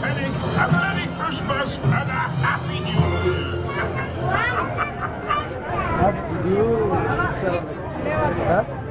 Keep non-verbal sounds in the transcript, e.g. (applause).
St. A Merry Christmas and a Happy New Year. (laughs) Happy New Year. Huh?